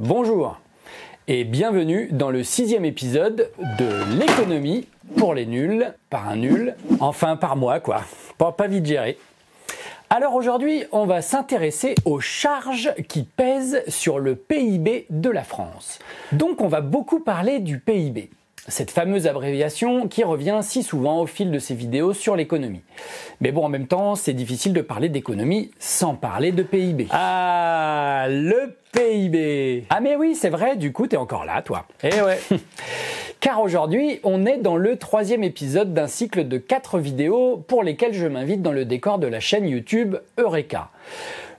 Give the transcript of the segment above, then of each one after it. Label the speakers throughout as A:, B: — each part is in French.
A: Bonjour et bienvenue dans le sixième épisode de l'économie pour les nuls, par un nul, enfin par moi quoi, pas, pas vite géré. Alors aujourd'hui, on va s'intéresser aux charges qui pèsent sur le PIB de la France. Donc on va beaucoup parler du PIB cette fameuse abréviation qui revient si souvent au fil de ces vidéos sur l'économie. Mais bon, en même temps, c'est difficile de parler d'économie sans parler de PIB. Ah, le PIB Ah mais oui, c'est vrai, du coup, t'es encore là, toi. Eh ouais Car aujourd'hui, on est dans le troisième épisode d'un cycle de quatre vidéos pour lesquelles je m'invite dans le décor de la chaîne YouTube Eureka.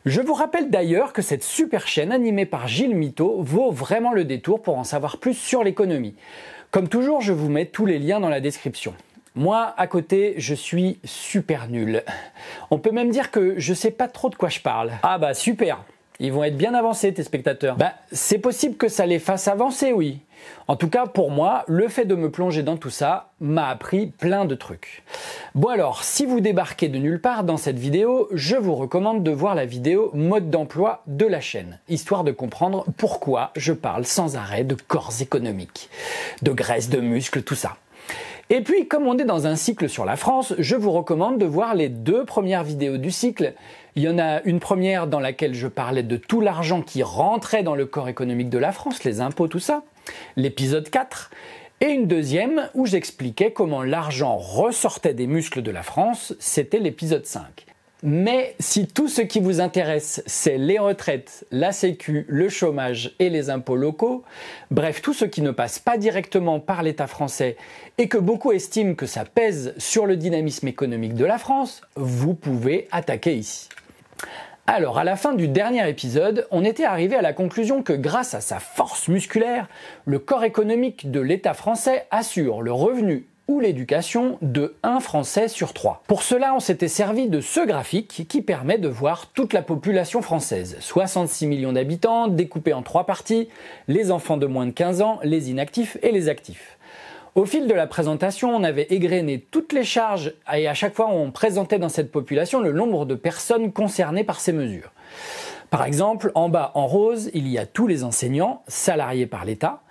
A: Je vous rappelle d'ailleurs que cette super chaîne animée par Gilles Mito vaut vraiment le détour pour en savoir plus sur l'économie. Comme toujours, je vous mets tous les liens dans la description. Moi, à côté, je suis super nul. On peut même dire que je sais pas trop de quoi je parle. Ah bah super ils vont être bien avancés, tes spectateurs. Bah, c'est possible que ça les fasse avancer, oui. En tout cas, pour moi, le fait de me plonger dans tout ça m'a appris plein de trucs. Bon alors, si vous débarquez de nulle part dans cette vidéo, je vous recommande de voir la vidéo mode d'emploi de la chaîne, histoire de comprendre pourquoi je parle sans arrêt de corps économiques, de graisse, de muscles, tout ça. Et puis, comme on est dans un cycle sur la France, je vous recommande de voir les deux premières vidéos du cycle. Il y en a une première dans laquelle je parlais de tout l'argent qui rentrait dans le corps économique de la France, les impôts, tout ça, l'épisode 4, et une deuxième où j'expliquais comment l'argent ressortait des muscles de la France, c'était l'épisode 5. Mais si tout ce qui vous intéresse, c'est les retraites, la sécu, le chômage et les impôts locaux, bref, tout ce qui ne passe pas directement par l'État français et que beaucoup estiment que ça pèse sur le dynamisme économique de la France, vous pouvez attaquer ici. Alors, à la fin du dernier épisode, on était arrivé à la conclusion que grâce à sa force musculaire, le corps économique de l'État français assure le revenu ou l'éducation de 1 Français sur 3. Pour cela, on s'était servi de ce graphique qui permet de voir toute la population française. 66 millions d'habitants découpés en trois parties, les enfants de moins de 15 ans, les inactifs et les actifs. Au fil de la présentation, on avait égrené toutes les charges et à chaque fois on présentait dans cette population le nombre de personnes concernées par ces mesures. Par exemple, en bas en rose, il y a tous les enseignants salariés par l'État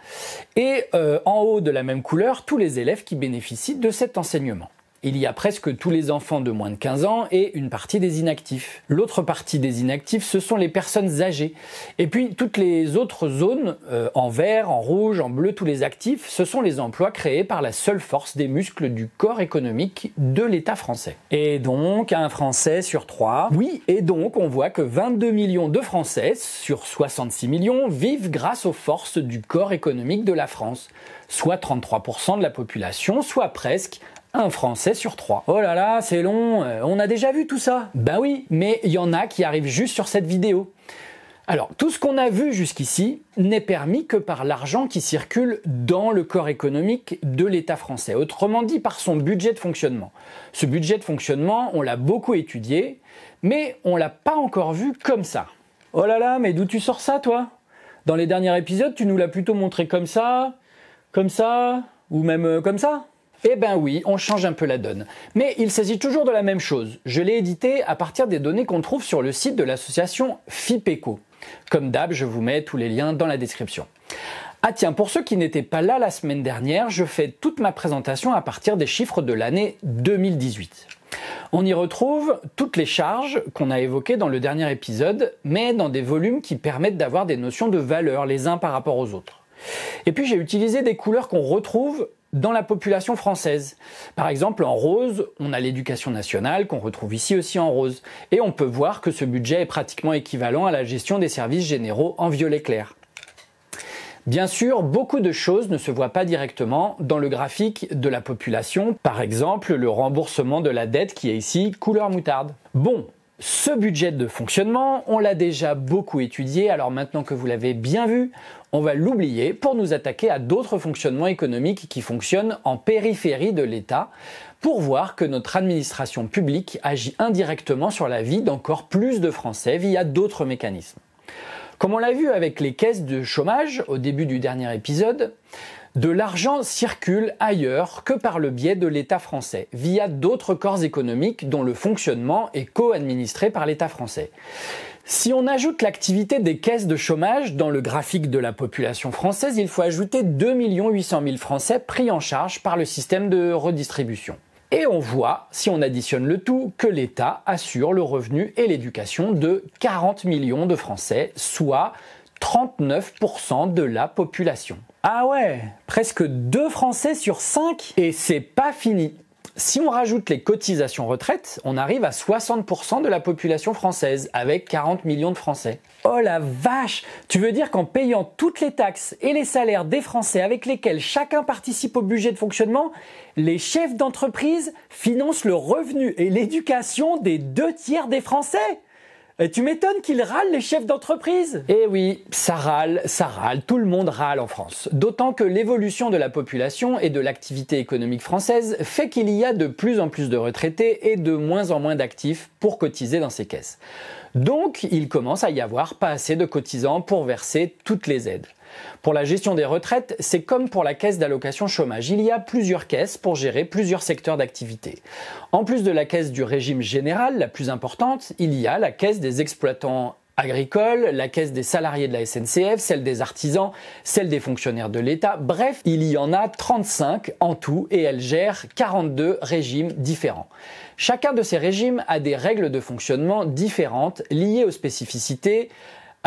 A: et euh, en haut de la même couleur, tous les élèves qui bénéficient de cet enseignement il y a presque tous les enfants de moins de 15 ans et une partie des inactifs. L'autre partie des inactifs, ce sont les personnes âgées. Et puis toutes les autres zones, euh, en vert, en rouge, en bleu, tous les actifs, ce sont les emplois créés par la seule force des muscles du corps économique de l'État français. Et donc, un Français sur trois. Oui, et donc on voit que 22 millions de Français sur 66 millions vivent grâce aux forces du corps économique de la France, soit 33% de la population, soit presque un Français sur trois. Oh là là, c'est long, euh, on a déjà vu tout ça. Ben oui, mais il y en a qui arrivent juste sur cette vidéo. Alors, tout ce qu'on a vu jusqu'ici n'est permis que par l'argent qui circule dans le corps économique de l'État français, autrement dit par son budget de fonctionnement. Ce budget de fonctionnement, on l'a beaucoup étudié, mais on l'a pas encore vu comme ça. Oh là là, mais d'où tu sors ça, toi? Dans les derniers épisodes, tu nous l'as plutôt montré comme ça, comme ça, ou même euh, comme ça? Eh ben oui, on change un peu la donne. Mais il s'agit toujours de la même chose. Je l'ai édité à partir des données qu'on trouve sur le site de l'association FIPECO. Comme d'hab, je vous mets tous les liens dans la description. Ah tiens, pour ceux qui n'étaient pas là la semaine dernière, je fais toute ma présentation à partir des chiffres de l'année 2018. On y retrouve toutes les charges qu'on a évoquées dans le dernier épisode, mais dans des volumes qui permettent d'avoir des notions de valeur les uns par rapport aux autres. Et puis j'ai utilisé des couleurs qu'on retrouve dans la population française. Par exemple, en rose, on a l'éducation nationale qu'on retrouve ici aussi en rose. Et on peut voir que ce budget est pratiquement équivalent à la gestion des services généraux en violet clair. Bien sûr, beaucoup de choses ne se voient pas directement dans le graphique de la population, par exemple le remboursement de la dette qui est ici couleur moutarde. Bon, ce budget de fonctionnement, on l'a déjà beaucoup étudié, alors maintenant que vous l'avez bien vu, on va l'oublier pour nous attaquer à d'autres fonctionnements économiques qui fonctionnent en périphérie de l'État, pour voir que notre administration publique agit indirectement sur la vie d'encore plus de Français via d'autres mécanismes. Comme on l'a vu avec les caisses de chômage au début du dernier épisode, de l'argent circule ailleurs que par le biais de l'État français, via d'autres corps économiques dont le fonctionnement est co-administré par l'État français. Si on ajoute l'activité des caisses de chômage dans le graphique de la population française, il faut ajouter 2 800 000 Français pris en charge par le système de redistribution. Et on voit, si on additionne le tout, que l'État assure le revenu et l'éducation de 40 millions de Français, soit 39% de la population. Ah ouais, presque 2 Français sur 5 Et c'est pas fini. Si on rajoute les cotisations retraite, on arrive à 60% de la population française, avec 40 millions de Français. Oh la vache Tu veux dire qu'en payant toutes les taxes et les salaires des Français avec lesquels chacun participe au budget de fonctionnement, les chefs d'entreprise financent le revenu et l'éducation des deux tiers des Français? Et tu m'étonnes qu'ils râlent les chefs d'entreprise? Eh oui, ça râle, ça râle, tout le monde râle en France. D'autant que l'évolution de la population et de l'activité économique française fait qu'il y a de plus en plus de retraités et de moins en moins d'actifs pour cotiser dans ces caisses. Donc il commence à y avoir pas assez de cotisants pour verser toutes les aides. Pour la gestion des retraites, c'est comme pour la caisse d'allocation chômage. Il y a plusieurs caisses pour gérer plusieurs secteurs d'activité. En plus de la caisse du régime général, la plus importante, il y a la caisse des exploitants agricoles, la caisse des salariés de la SNCF, celle des artisans, celle des fonctionnaires de l'État. Bref, il y en a 35 en tout et elle gère 42 régimes différents. Chacun de ces régimes a des règles de fonctionnement différentes liées aux spécificités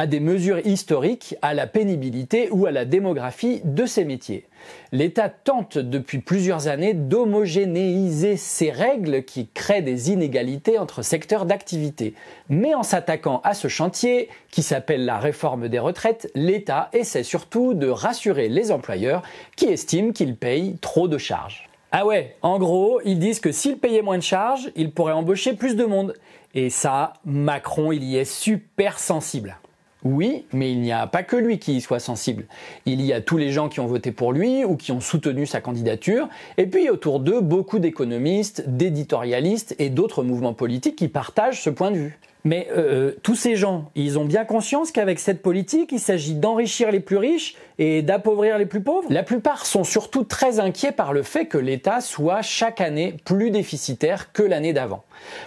A: à des mesures historiques, à la pénibilité ou à la démographie de ces métiers. L'État tente depuis plusieurs années d'homogénéiser ces règles qui créent des inégalités entre secteurs d'activité. Mais en s'attaquant à ce chantier, qui s'appelle la réforme des retraites, l'État essaie surtout de rassurer les employeurs qui estiment qu'ils payent trop de charges. Ah ouais, en gros, ils disent que s'ils payaient moins de charges, ils pourraient embaucher plus de monde. Et ça, Macron, il y est super sensible. Oui, mais il n'y a pas que lui qui y soit sensible. Il y a tous les gens qui ont voté pour lui ou qui ont soutenu sa candidature, et puis autour d'eux beaucoup d'économistes, d'éditorialistes et d'autres mouvements politiques qui partagent ce point de vue. Mais euh, euh, tous ces gens, ils ont bien conscience qu'avec cette politique, il s'agit d'enrichir les plus riches et d'appauvrir les plus pauvres. La plupart sont surtout très inquiets par le fait que l'État soit chaque année plus déficitaire que l'année d'avant,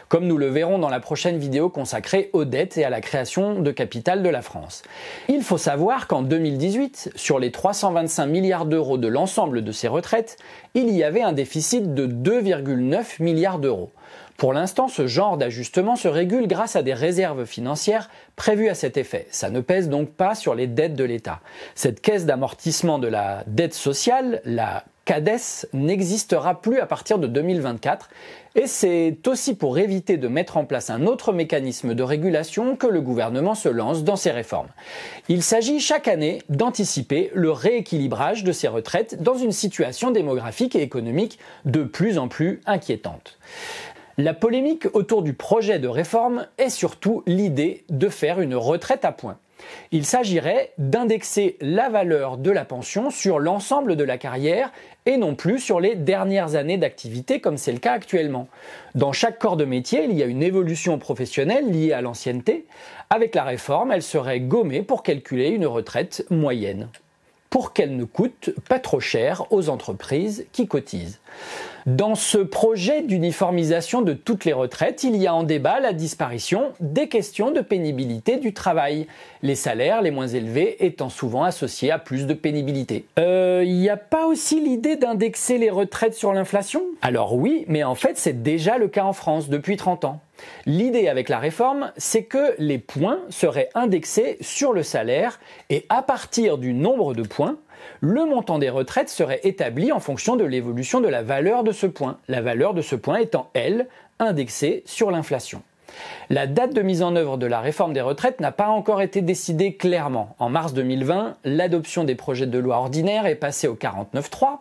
A: comme nous le verrons dans la prochaine vidéo consacrée aux dettes et à la création de capital de la France. Il faut savoir qu'en 2018, sur les 325 milliards d'euros de l'ensemble de ces retraites, il y avait un déficit de 2,9 milliards d'euros. Pour l'instant, ce genre d'ajustement se régule grâce à des réserves financières prévues à cet effet. Ça ne pèse donc pas sur les dettes de l'État. Cette caisse d'amortissement de la dette sociale, la CADES, n'existera plus à partir de 2024 et c'est aussi pour éviter de mettre en place un autre mécanisme de régulation que le gouvernement se lance dans ces réformes. Il s'agit chaque année d'anticiper le rééquilibrage de ces retraites dans une situation démographique et économique de plus en plus inquiétante. La polémique autour du projet de réforme est surtout l'idée de faire une retraite à points. Il s'agirait d'indexer la valeur de la pension sur l'ensemble de la carrière et non plus sur les dernières années d'activité comme c'est le cas actuellement. Dans chaque corps de métier, il y a une évolution professionnelle liée à l'ancienneté. Avec la réforme, elle serait gommée pour calculer une retraite moyenne pour qu'elle ne coûte pas trop cher aux entreprises qui cotisent. Dans ce projet d'uniformisation de toutes les retraites, il y a en débat la disparition des questions de pénibilité du travail, les salaires les moins élevés étant souvent associés à plus de pénibilité. Euh, il n'y a pas aussi l'idée d'indexer les retraites sur l'inflation? Alors oui, mais en fait c'est déjà le cas en France depuis 30 ans. L'idée avec la réforme, c'est que les points seraient indexés sur le salaire et à partir du nombre de points, le montant des retraites serait établi en fonction de l'évolution de la valeur de ce point, la valeur de ce point étant, elle, indexée sur l'inflation. La date de mise en œuvre de la réforme des retraites n'a pas encore été décidée clairement. En mars 2020, l'adoption des projets de loi ordinaires est passée au 49.3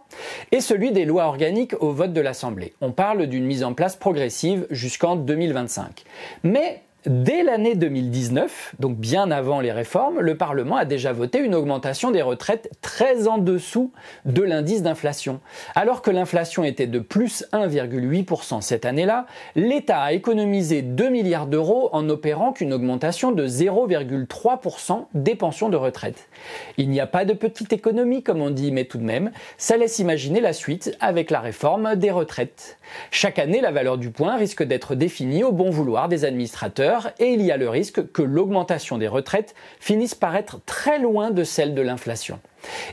A: et celui des lois organiques au vote de l'Assemblée. On parle d'une mise en place progressive jusqu'en 2025. Mais Dès l'année 2019, donc bien avant les réformes, le Parlement a déjà voté une augmentation des retraites très en dessous de l'indice d'inflation. Alors que l'inflation était de plus 1,8% cette année-là, l'État a économisé 2 milliards d'euros en opérant qu'une augmentation de 0,3% des pensions de retraite. Il n'y a pas de petite économie comme on dit, mais tout de même, ça laisse imaginer la suite avec la réforme des retraites. Chaque année, la valeur du point risque d'être définie au bon vouloir des administrateurs et il y a le risque que l'augmentation des retraites finisse par être très loin de celle de l'inflation.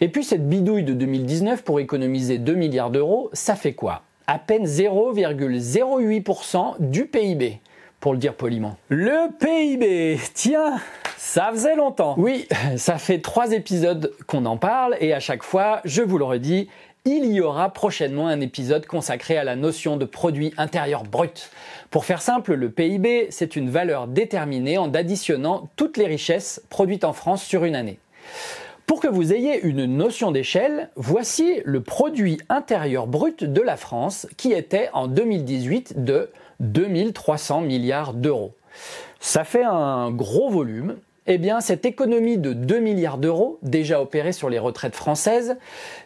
A: Et puis cette bidouille de 2019 pour économiser 2 milliards d'euros, ça fait quoi? À peine 0,08% du PIB pour le dire poliment. Le PIB, tiens, ça faisait longtemps. Oui, ça fait trois épisodes qu'on en parle et à chaque fois, je vous le redis, il y aura prochainement un épisode consacré à la notion de produit intérieur brut. Pour faire simple, le PIB, c'est une valeur déterminée en additionnant toutes les richesses produites en France sur une année. Pour que vous ayez une notion d'échelle, voici le produit intérieur brut de la France qui était en 2018 de 2300 milliards d'euros. Ça fait un gros volume. Eh bien, cette économie de 2 milliards d'euros, déjà opérée sur les retraites françaises,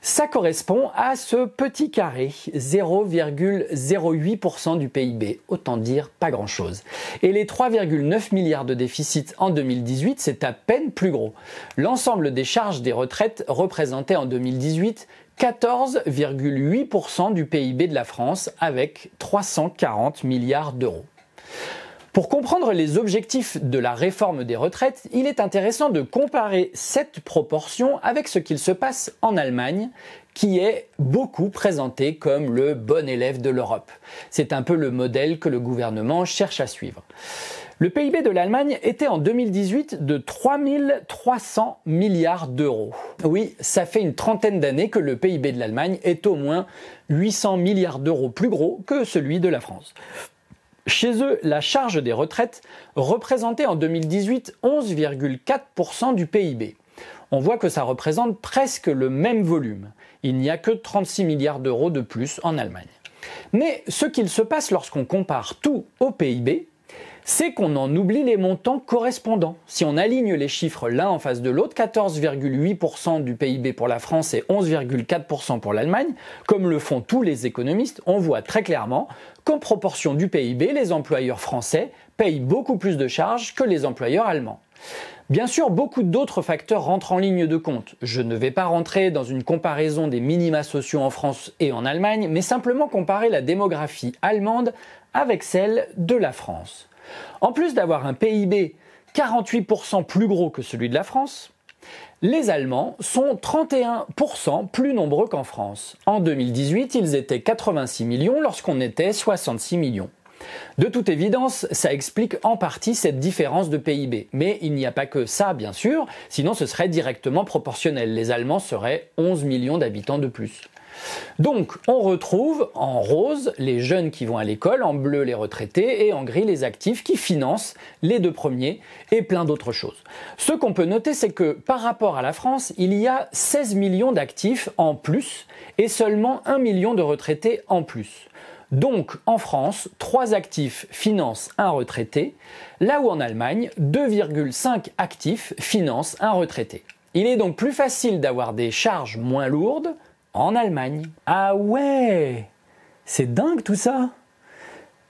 A: ça correspond à ce petit carré, 0,08% du PIB. Autant dire pas grand-chose. Et les 3,9 milliards de déficit en 2018, c'est à peine plus gros. L'ensemble des charges des retraites représentait en 2018 14,8% du PIB de la France avec 340 milliards d'euros. Pour comprendre les objectifs de la réforme des retraites, il est intéressant de comparer cette proportion avec ce qu'il se passe en Allemagne, qui est beaucoup présenté comme le bon élève de l'Europe. C'est un peu le modèle que le gouvernement cherche à suivre. Le PIB de l'Allemagne était en 2018 de 3300 milliards d'euros. Oui, ça fait une trentaine d'années que le PIB de l'Allemagne est au moins 800 milliards d'euros plus gros que celui de la France. Chez eux, la charge des retraites représentait en 2018 11,4% du PIB. On voit que ça représente presque le même volume. Il n'y a que 36 milliards d'euros de plus en Allemagne. Mais ce qu'il se passe lorsqu'on compare tout au PIB, c'est qu'on en oublie les montants correspondants. Si on aligne les chiffres l'un en face de l'autre, 14,8% du PIB pour la France et 11,4% pour l'Allemagne, comme le font tous les économistes, on voit très clairement qu'en proportion du PIB, les employeurs français payent beaucoup plus de charges que les employeurs allemands. Bien sûr, beaucoup d'autres facteurs rentrent en ligne de compte. Je ne vais pas rentrer dans une comparaison des minima sociaux en France et en Allemagne, mais simplement comparer la démographie allemande avec celle de la France. En plus d'avoir un PIB 48% plus gros que celui de la France, les Allemands sont 31% plus nombreux qu'en France. En 2018, ils étaient 86 millions lorsqu'on était 66 millions. De toute évidence, ça explique en partie cette différence de PIB. Mais il n'y a pas que ça, bien sûr, sinon ce serait directement proportionnel. Les Allemands seraient 11 millions d'habitants de plus. Donc, on retrouve en rose les jeunes qui vont à l'école, en bleu les retraités et en gris les actifs qui financent les deux premiers et plein d'autres choses. Ce qu'on peut noter, c'est que par rapport à la France, il y a 16 millions d'actifs en plus et seulement 1 million de retraités en plus. Donc en France, 3 actifs financent un retraité, là où en Allemagne, 2,5 actifs financent un retraité. Il est donc plus facile d'avoir des charges moins lourdes en Allemagne. Ah ouais C'est dingue tout ça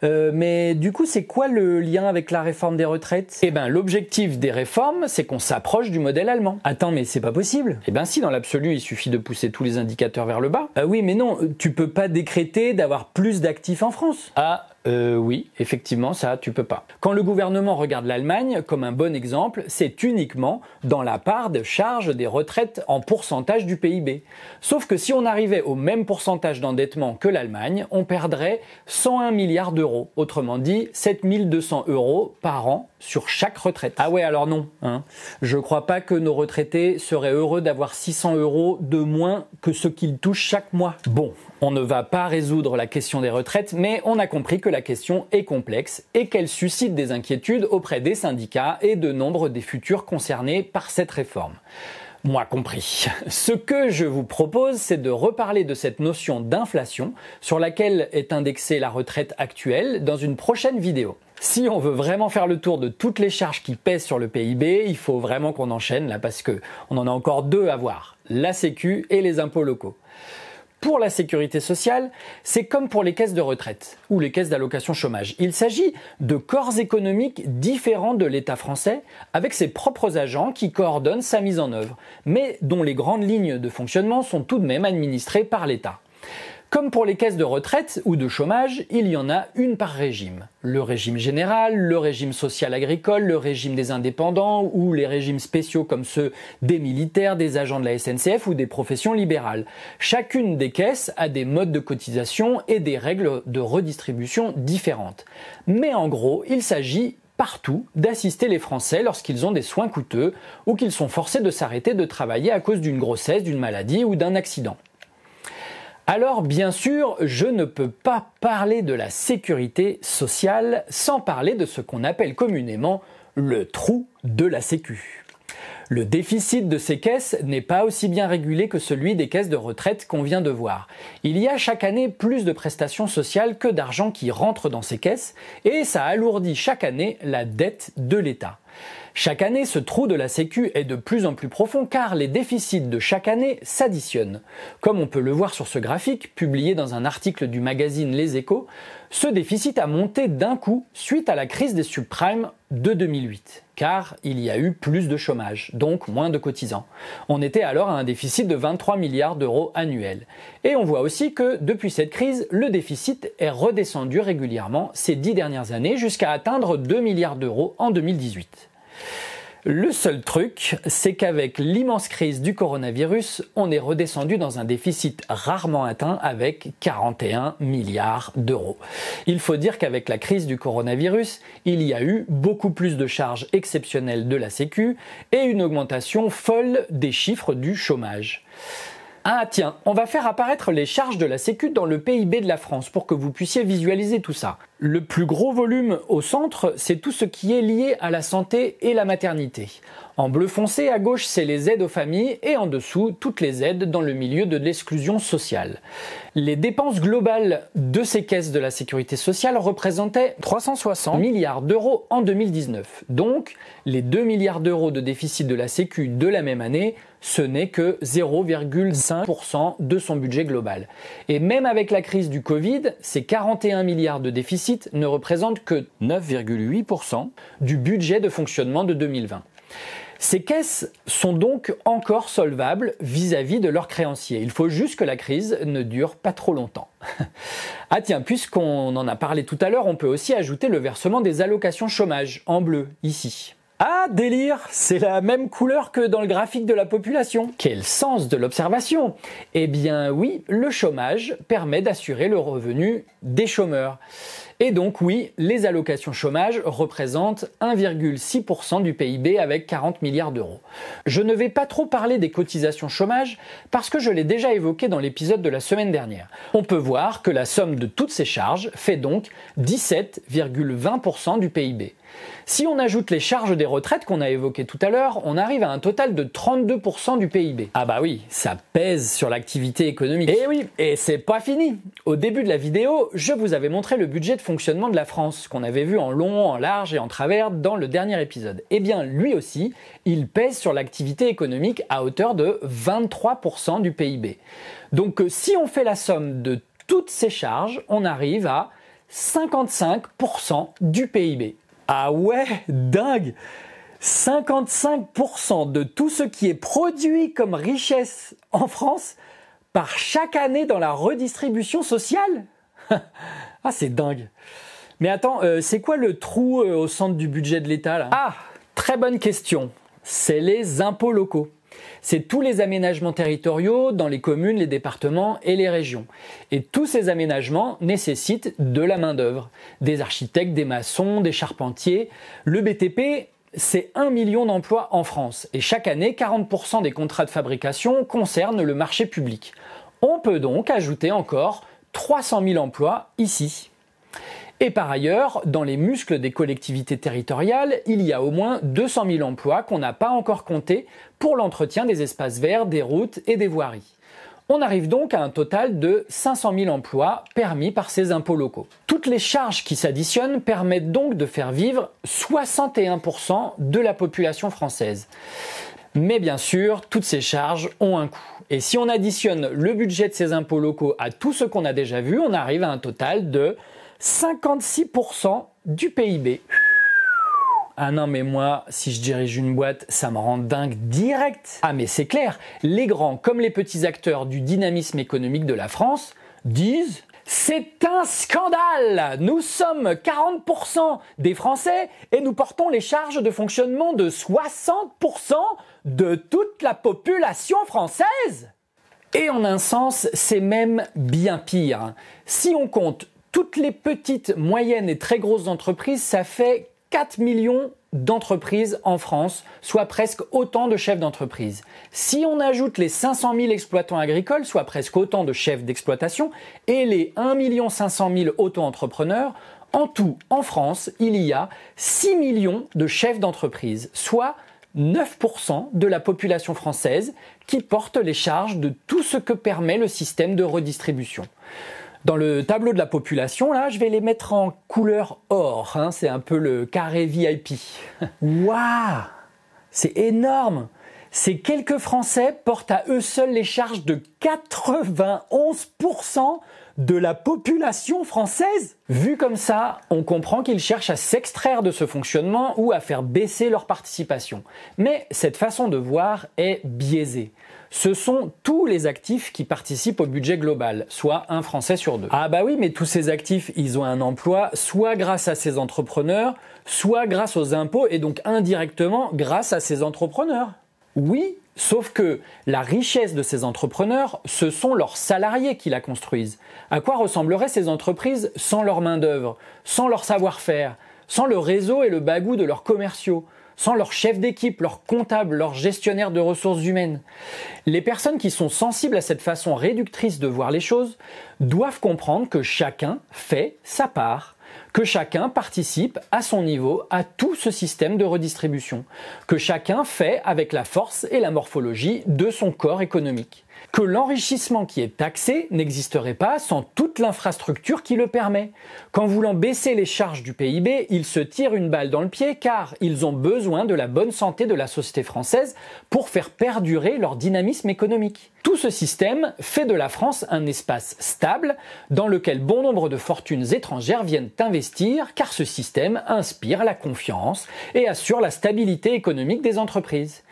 A: euh, mais du coup, c'est quoi le lien avec la réforme des retraites? Eh ben, l'objectif des réformes, c'est qu'on s'approche du modèle allemand. Attends, mais c'est pas possible. Eh ben si, dans l'absolu, il suffit de pousser tous les indicateurs vers le bas. Ah oui, mais non, tu peux pas décréter d'avoir plus d'actifs en France. Ah, euh, oui, effectivement, ça, tu peux pas. Quand le gouvernement regarde l'Allemagne comme un bon exemple, c'est uniquement dans la part de charge des retraites en pourcentage du PIB. Sauf que si on arrivait au même pourcentage d'endettement que l'Allemagne, on perdrait 101 milliards d'euros. Autrement dit, 7200 euros par an sur chaque retraite. Ah ouais, alors non. Hein. Je crois pas que nos retraités seraient heureux d'avoir 600 euros de moins que ce qu'ils touchent chaque mois. Bon, on ne va pas résoudre la question des retraites, mais on a compris que la question est complexe et qu'elle suscite des inquiétudes auprès des syndicats et de nombre des futurs concernés par cette réforme. Moi compris. Ce que je vous propose, c'est de reparler de cette notion d'inflation sur laquelle est indexée la retraite actuelle dans une prochaine vidéo. Si on veut vraiment faire le tour de toutes les charges qui pèsent sur le PIB, il faut vraiment qu'on enchaîne là parce que on en a encore deux à voir, la sécu et les impôts locaux pour la sécurité sociale, c'est comme pour les caisses de retraite ou les caisses d'allocation chômage. Il s'agit de corps économiques différents de l'État français avec ses propres agents qui coordonnent sa mise en œuvre, mais dont les grandes lignes de fonctionnement sont tout de même administrées par l'État. Comme pour les caisses de retraite ou de chômage, il y en a une par régime. Le régime général, le régime social agricole, le régime des indépendants ou les régimes spéciaux comme ceux des militaires, des agents de la SNCF ou des professions libérales. Chacune des caisses a des modes de cotisation et des règles de redistribution différentes. Mais en gros, il s'agit partout d'assister les Français lorsqu'ils ont des soins coûteux ou qu'ils sont forcés de s'arrêter de travailler à cause d'une grossesse, d'une maladie ou d'un accident. Alors bien sûr, je ne peux pas parler de la sécurité sociale sans parler de ce qu'on appelle communément le trou de la Sécu. Le déficit de ces caisses n'est pas aussi bien régulé que celui des caisses de retraite qu'on vient de voir. Il y a chaque année plus de prestations sociales que d'argent qui rentre dans ces caisses et ça alourdit chaque année la dette de l'État. Chaque année, ce trou de la Sécu est de plus en plus profond car les déficits de chaque année s'additionnent. Comme on peut le voir sur ce graphique, publié dans un article du magazine Les Échos, ce déficit a monté d'un coup suite à la crise des subprimes de 2008, car il y a eu plus de chômage, donc moins de cotisants. On était alors à un déficit de 23 milliards d'euros annuels. Et on voit aussi que depuis cette crise, le déficit est redescendu régulièrement ces dix dernières années jusqu'à atteindre 2 milliards d'euros en 2018. Le seul truc, c'est qu'avec l'immense crise du coronavirus, on est redescendu dans un déficit rarement atteint avec 41 milliards d'euros. Il faut dire qu'avec la crise du coronavirus, il y a eu beaucoup plus de charges exceptionnelles de la Sécu et une augmentation folle des chiffres du chômage. Ah tiens, on va faire apparaître les charges de la Sécu dans le PIB de la France pour que vous puissiez visualiser tout ça. Le plus gros volume au centre, c'est tout ce qui est lié à la santé et la maternité. En bleu foncé, à gauche, c'est les aides aux familles et en dessous, toutes les aides dans le milieu de l'exclusion sociale. Les dépenses globales de ces caisses de la sécurité sociale représentaient 360 milliards d'euros en 2019. Donc, les 2 milliards d'euros de déficit de la Sécu de la même année, ce n'est que 0,5% de son budget global. Et même avec la crise du Covid, ces 41 milliards de déficit ne représentent que 9,8% du budget de fonctionnement de 2020. Ces caisses sont donc encore solvables vis-à-vis de leurs créanciers. Il faut juste que la crise ne dure pas trop longtemps. ah tiens, puisqu'on en a parlé tout à l'heure, on peut aussi ajouter le versement des allocations chômage en bleu ici. Ah, délire C'est la même couleur que dans le graphique de la population. Quel sens de l'observation Eh bien oui, le chômage permet d'assurer le revenu des chômeurs. Et donc oui, les allocations chômage représentent 1,6% du PIB avec 40 milliards d'euros. Je ne vais pas trop parler des cotisations chômage parce que je l'ai déjà évoqué dans l'épisode de la semaine dernière. On peut voir que la somme de toutes ces charges fait donc 17,20% du PIB. Si on ajoute les charges des retraites qu'on a évoquées tout à l'heure, on arrive à un total de 32% du PIB. Ah bah oui, ça pèse sur l'activité économique. Et oui, et c'est pas fini. Au début de la vidéo, je vous avais montré le budget de fonctionnement de la France, qu'on avait vu en long, en large et en travers dans le dernier épisode. Eh bien, lui aussi, il pèse sur l'activité économique à hauteur de 23% du PIB. Donc si on fait la somme de toutes ces charges, on arrive à 55% du PIB. Ah ouais, dingue 55% de tout ce qui est produit comme richesse en France par chaque année dans la redistribution sociale Ah, c'est dingue. Mais attends, euh, c'est quoi le trou euh, au centre du budget de l'État là? Ah, très bonne question. C'est les impôts locaux. C'est tous les aménagements territoriaux dans les communes, les départements et les régions. Et tous ces aménagements nécessitent de la main-d'œuvre. Des architectes, des maçons, des charpentiers. Le BTP, c'est 1 million d'emplois en France. Et chaque année, 40% des contrats de fabrication concernent le marché public. On peut donc ajouter encore 300 000 emplois ici. Et par ailleurs, dans les muscles des collectivités territoriales, il y a au moins 200 000 emplois qu'on n'a pas encore comptés pour l'entretien des espaces verts, des routes et des voiries. On arrive donc à un total de 500 000 emplois permis par ces impôts locaux. Toutes les charges qui s'additionnent permettent donc de faire vivre 61% de la population française. Mais bien sûr, toutes ces charges ont un coût. Et si on additionne le budget de ces impôts locaux à tout ce qu'on a déjà vu, on arrive à un total de 56% du PIB. Ah non, mais moi, si je dirige une boîte, ça me rend dingue direct. Ah, mais c'est clair, les grands comme les petits acteurs du dynamisme économique de la France disent c'est un scandale Nous sommes 40% des Français et nous portons les charges de fonctionnement de 60% de toute la population française Et en un sens, c'est même bien pire. Si on compte toutes les petites, moyennes et très grosses entreprises, ça fait 4 millions d'entreprises en France, soit presque autant de chefs d'entreprise. Si on ajoute les 500 000 exploitants agricoles, soit presque autant de chefs d'exploitation, et les 1 500 000 auto-entrepreneurs, en tout, en France, il y a 6 millions de chefs d'entreprise, soit 9% de la population française qui porte les charges de tout ce que permet le système de redistribution. Dans le tableau de la population, là, je vais les mettre en couleur or. Hein, c'est un peu le carré VIP. Waouh C'est énorme Ces quelques Français portent à eux seuls les charges de 91% de la population française. Vu comme ça, on comprend qu'ils cherchent à s'extraire de ce fonctionnement ou à faire baisser leur participation. Mais cette façon de voir est biaisée ce sont tous les actifs qui participent au budget global, soit un Français sur deux. Ah bah oui, mais tous ces actifs, ils ont un emploi, soit grâce à ces entrepreneurs, soit grâce aux impôts, et donc indirectement grâce à ces entrepreneurs. Oui, sauf que la richesse de ces entrepreneurs, ce sont leurs salariés qui la construisent. À quoi ressembleraient ces entreprises sans leur main-d'œuvre, sans leur savoir-faire, sans le réseau et le bagou de leurs commerciaux? Sans leur chef d'équipe, leur comptable, leur gestionnaire de ressources humaines. Les personnes qui sont sensibles à cette façon réductrice de voir les choses doivent comprendre que chacun fait sa part, que chacun participe à son niveau à tout ce système de redistribution, que chacun fait avec la force et la morphologie de son corps économique que l'enrichissement qui est taxé n'existerait pas sans toute l'infrastructure qui le permet. Qu'en voulant baisser les charges du PIB, ils se tirent une balle dans le pied car ils ont besoin de la bonne santé de la société française pour faire perdurer leur dynamisme économique. Tout ce système fait de la France un espace stable dans lequel bon nombre de fortunes étrangères viennent investir car ce système inspire la confiance et assure la stabilité économique des entreprises.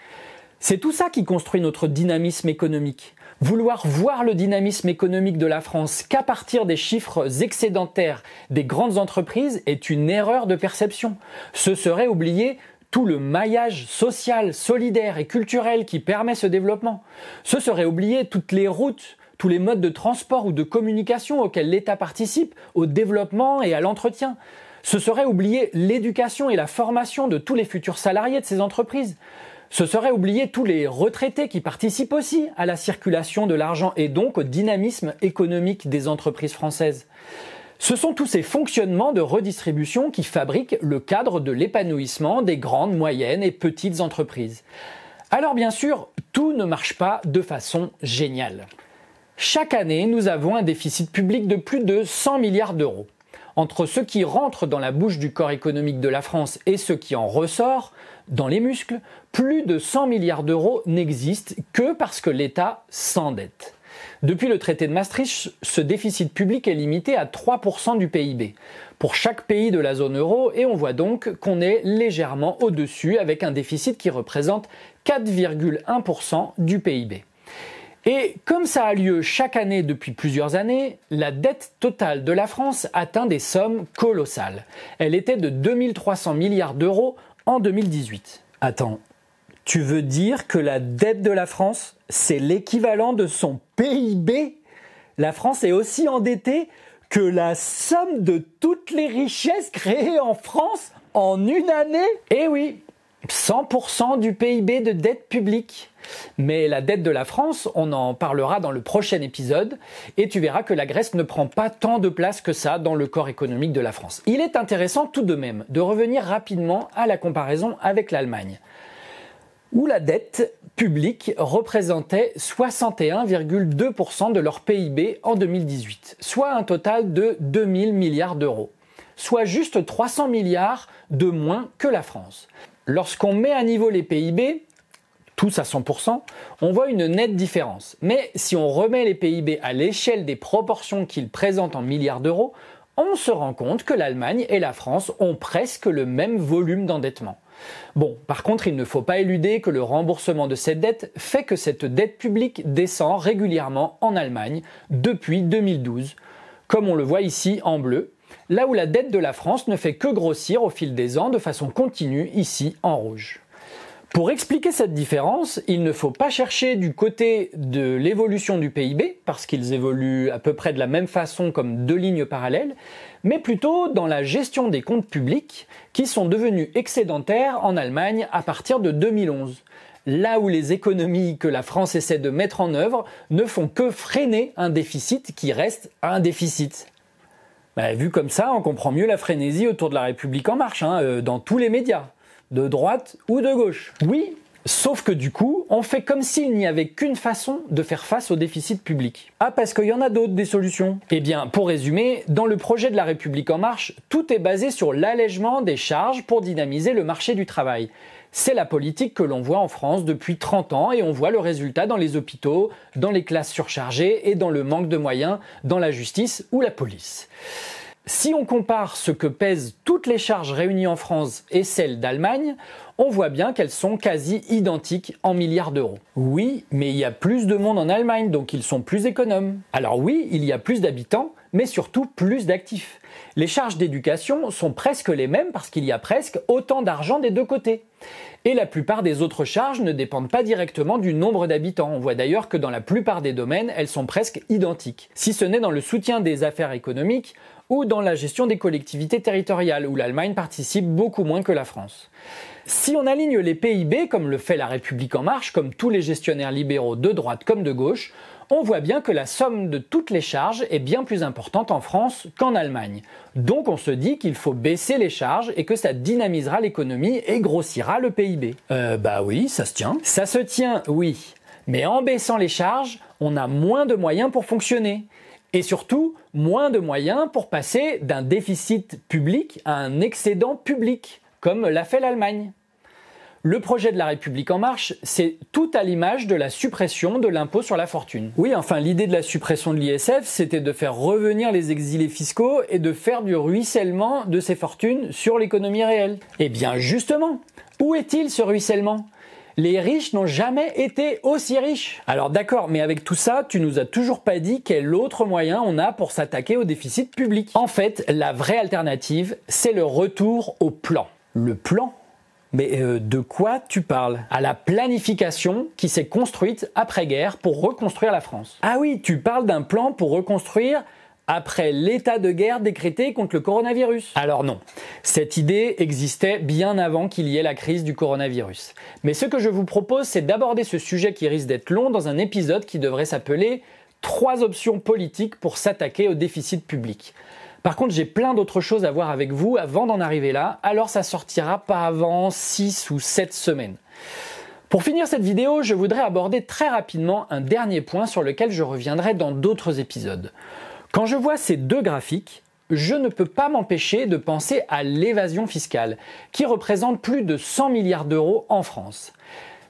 A: C'est tout ça qui construit notre dynamisme économique. Vouloir voir le dynamisme économique de la France qu'à partir des chiffres excédentaires des grandes entreprises est une erreur de perception. Ce serait oublier tout le maillage social, solidaire et culturel qui permet ce développement. Ce serait oublier toutes les routes, tous les modes de transport ou de communication auxquels l'État participe, au développement et à l'entretien. Ce serait oublier l'éducation et la formation de tous les futurs salariés de ces entreprises. Ce serait oublier tous les retraités qui participent aussi à la circulation de l'argent et donc au dynamisme économique des entreprises françaises. Ce sont tous ces fonctionnements de redistribution qui fabriquent le cadre de l'épanouissement des grandes, moyennes et petites entreprises. Alors bien sûr, tout ne marche pas de façon géniale. Chaque année, nous avons un déficit public de plus de 100 milliards d'euros. Entre ce qui rentre dans la bouche du corps économique de la France et ce qui en ressort, dans les muscles, plus de 100 milliards d'euros n'existent que parce que l'État s'endette. Depuis le traité de Maastricht, ce déficit public est limité à 3% du PIB pour chaque pays de la zone euro et on voit donc qu'on est légèrement au-dessus avec un déficit qui représente 4,1% du PIB. Et comme ça a lieu chaque année depuis plusieurs années, la dette totale de la France atteint des sommes colossales. Elle était de 2300 milliards d'euros en 2018. Attends, tu veux dire que la dette de la France, c'est l'équivalent de son PIB La France est aussi endettée que la somme de toutes les richesses créées en France en une année? Eh oui, 100% du PIB de dette publique. Mais la dette de la France, on en parlera dans le prochain épisode, et tu verras que la Grèce ne prend pas tant de place que ça dans le corps économique de la France. Il est intéressant tout de même de revenir rapidement à la comparaison avec l'Allemagne, où la dette publique représentait 61,2% de leur PIB en 2018, soit un total de 2000 milliards d'euros, soit juste 300 milliards de moins que la France. Lorsqu'on met à niveau les PIB, tous à 100%, on voit une nette différence. Mais si on remet les PIB à l'échelle des proportions qu'ils présentent en milliards d'euros, on se rend compte que l'Allemagne et la France ont presque le même volume d'endettement. Bon, par contre, il ne faut pas éluder que le remboursement de cette dette fait que cette dette publique descend régulièrement en Allemagne depuis 2012, comme on le voit ici en bleu, là où la dette de la France ne fait que grossir au fil des ans de façon continue ici en rouge. Pour expliquer cette différence, il ne faut pas chercher du côté de l'évolution du PIB, parce qu'ils évoluent à peu près de la même façon comme deux lignes parallèles, mais plutôt dans la gestion des comptes publics, qui sont devenus excédentaires en Allemagne à partir de 2011 là où les économies que la France essaie de mettre en œuvre ne font que freiner un déficit qui reste un déficit. Bah, vu comme ça, on comprend mieux la frénésie autour de la République en marche, hein, euh, dans tous les médias de droite ou de gauche. Oui, Sauf que du coup, on fait comme s'il n'y avait qu'une façon de faire face au déficit public. Ah, parce qu'il y en a d'autres des solutions. Eh bien, pour résumer, dans le projet de la République en marche, tout est basé sur l'allègement des charges pour dynamiser le marché du travail. C'est la politique que l'on voit en France depuis 30 ans et on voit le résultat dans les hôpitaux, dans les classes surchargées et dans le manque de moyens dans la justice ou la police. Si on compare ce que pèsent toutes les charges réunies en France et celles d'Allemagne, on voit bien qu'elles sont quasi identiques en milliards d'euros. Oui, mais il y a plus de monde en Allemagne, donc ils sont plus économes. Alors oui, il y a plus d'habitants, mais surtout plus d'actifs. Les charges d'éducation sont presque les mêmes parce qu'il y a presque autant d'argent des deux côtés. Et la plupart des autres charges ne dépendent pas directement du nombre d'habitants. On voit d'ailleurs que dans la plupart des domaines, elles sont presque identiques. Si ce n'est dans le soutien des affaires économiques, ou dans la gestion des collectivités territoriales, où l'Allemagne participe beaucoup moins que la France. Si on aligne les PIB, comme le fait la République en marche, comme tous les gestionnaires libéraux de droite comme de gauche, on voit bien que la somme de toutes les charges est bien plus importante en France qu'en Allemagne. Donc on se dit qu'il faut baisser les charges et que ça dynamisera l'économie et grossira le PIB. Euh, bah oui, ça se tient. Ça se tient, oui. Mais en baissant les charges, on a moins de moyens pour fonctionner et surtout moins de moyens pour passer d'un déficit public à un excédent public, comme l'a fait l'Allemagne. Le projet de la République en marche, c'est tout à l'image de la suppression de l'impôt sur la fortune. Oui, enfin l'idée de la suppression de l'ISF, c'était de faire revenir les exilés fiscaux et de faire du ruissellement de ces fortunes sur l'économie réelle. Eh bien justement, où est-il ce ruissellement? Les riches n'ont jamais été aussi riches. Alors d'accord, mais avec tout ça, tu nous as toujours pas dit quel autre moyen on a pour s'attaquer au déficit public. En fait, la vraie alternative, c'est le retour au plan. Le plan mais euh, de quoi tu parles? À la planification qui s'est construite après-guerre pour reconstruire la France. Ah oui, tu parles d'un plan pour reconstruire après l'état de guerre décrété contre le coronavirus Alors non, cette idée existait bien avant qu'il y ait la crise du coronavirus. Mais ce que je vous propose, c'est d'aborder ce sujet qui risque d'être long dans un épisode qui devrait s'appeler Trois options politiques pour s'attaquer au déficit public. Par contre, j'ai plein d'autres choses à voir avec vous avant d'en arriver là, alors ça sortira pas avant 6 ou 7 semaines. Pour finir cette vidéo, je voudrais aborder très rapidement un dernier point sur lequel je reviendrai dans d'autres épisodes. Quand je vois ces deux graphiques, je ne peux pas m'empêcher de penser à l'évasion fiscale, qui représente plus de 100 milliards d'euros en France.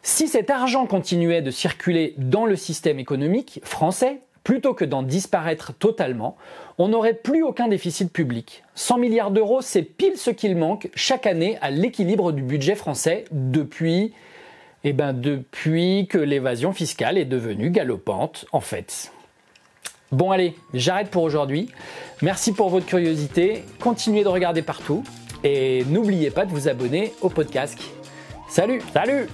A: Si cet argent continuait de circuler dans le système économique français, plutôt que d'en disparaître totalement, on n'aurait plus aucun déficit public. 100 milliards d'euros, c'est pile ce qu'il manque chaque année à l'équilibre du budget français depuis, eh ben, depuis que l'évasion fiscale est devenue galopante, en fait. Bon allez, j'arrête pour aujourd'hui. Merci pour votre curiosité. Continuez de regarder partout. Et n'oubliez pas de vous abonner au podcast. Salut, salut